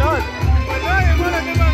ولاد والله يا ولد